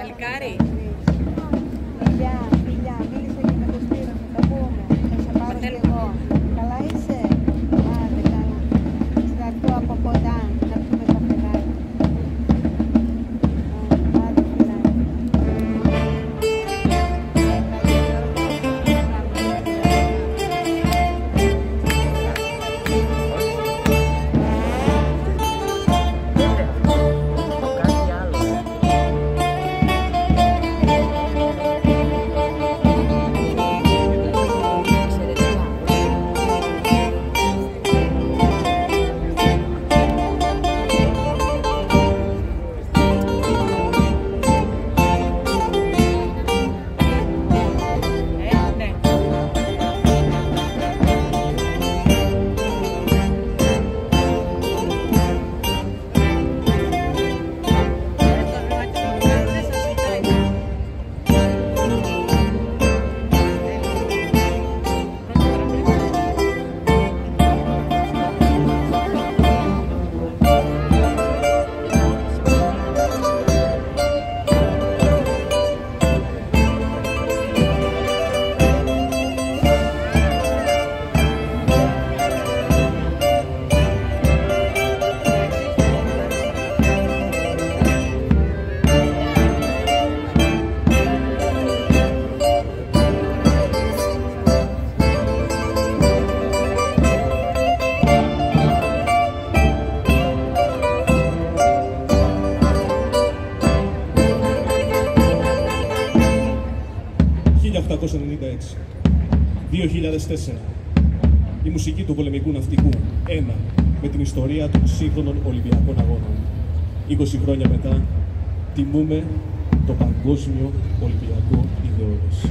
Alcari. Η μουσική του πολεμικού ναυτικού, ένα, με την ιστορία των σύγχρονων Ολυμπιακών Αγώνων. 20 χρόνια μετά, τιμούμε το παγκόσμιο Ολυμπιακό Ιδεώδες.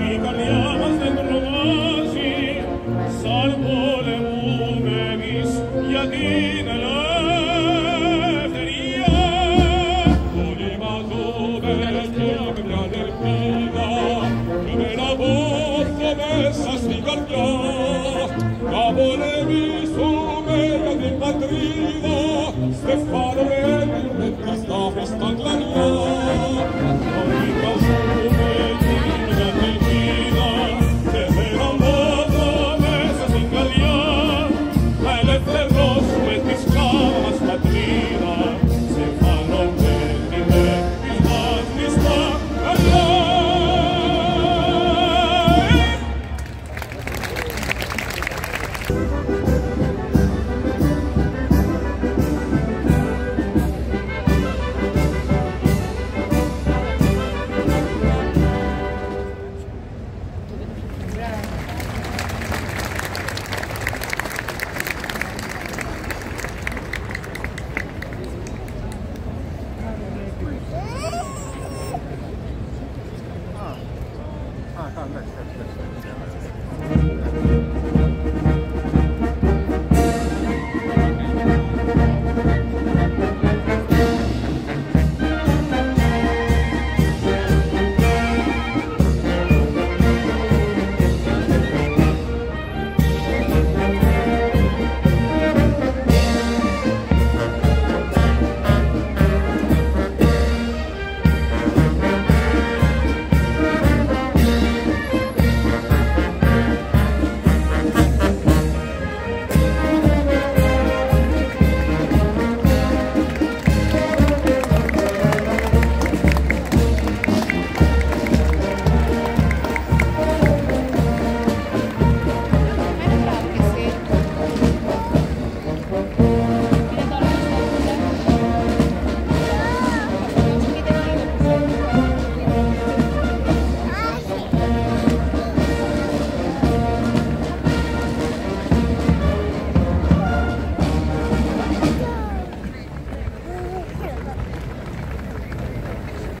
me sastikar yo, kabul mi